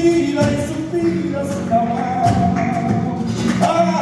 vidas subidas para